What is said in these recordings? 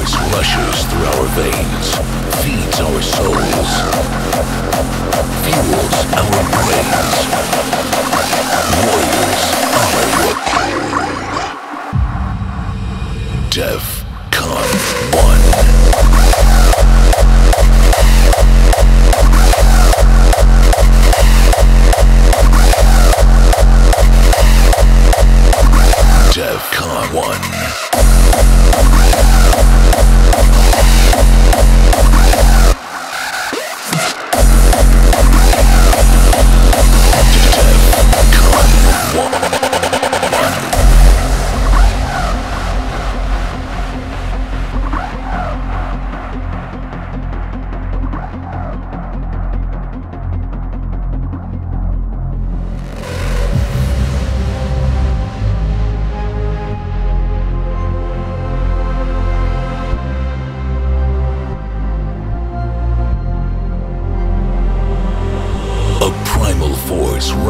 force rushes through our veins, feeds our souls,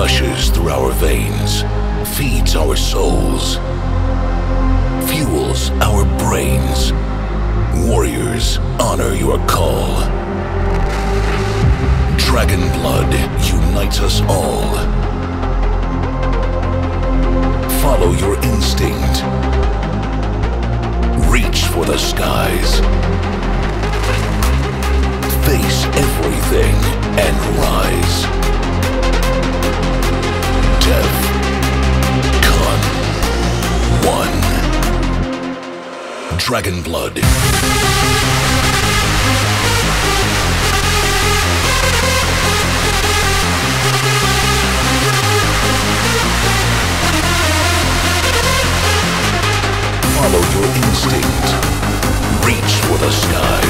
rushes through our veins, feeds our souls, fuels our brains. Warriors, honor your call. Dragon blood unites us all. Follow your instinct. Reach for the skies. Face everything and rise. Dragon Blood. Follow your instinct. Reach for the skies.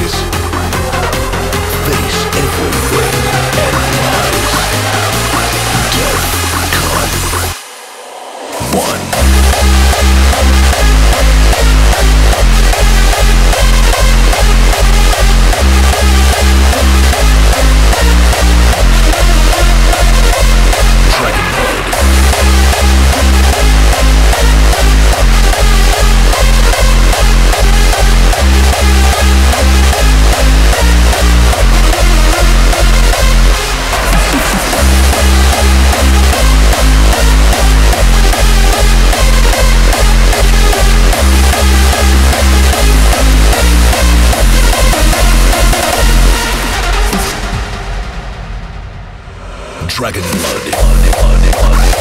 Dragon Blood.